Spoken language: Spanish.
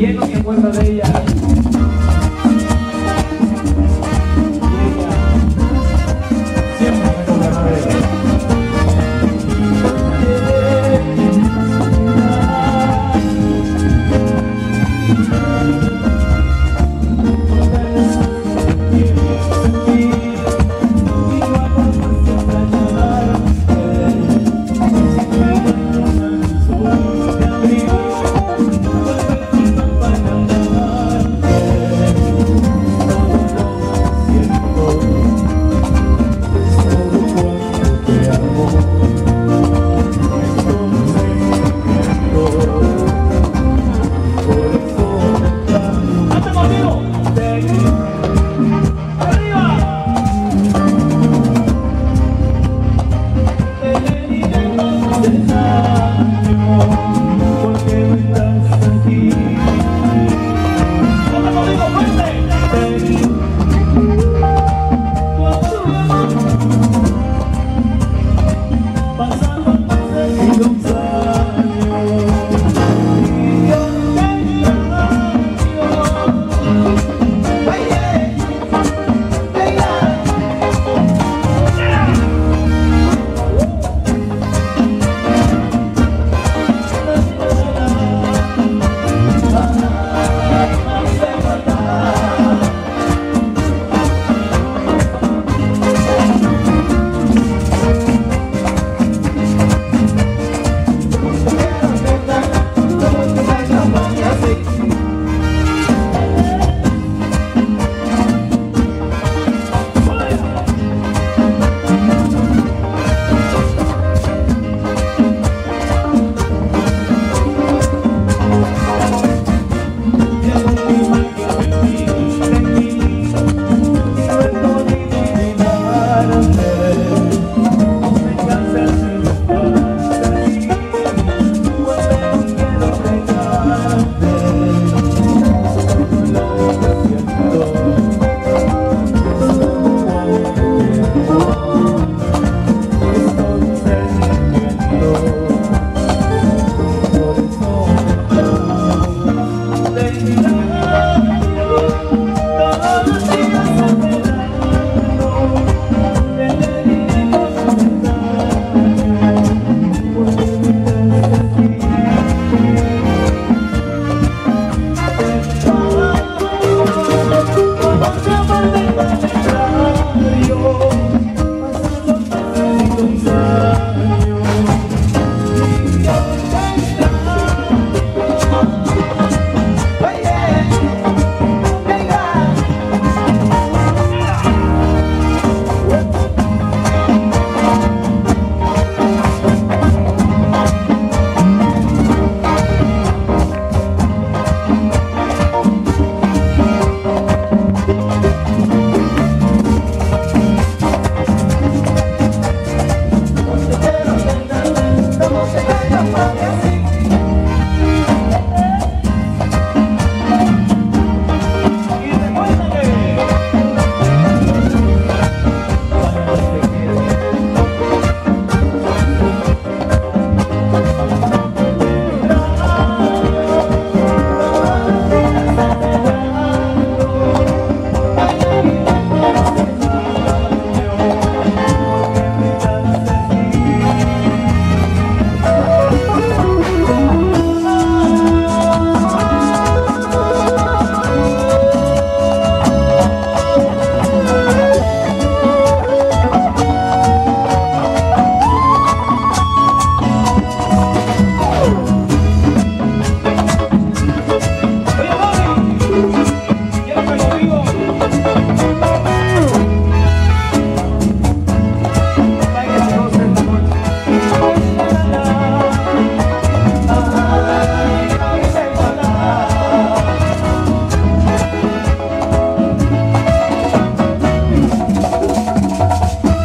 lleno y en de ella.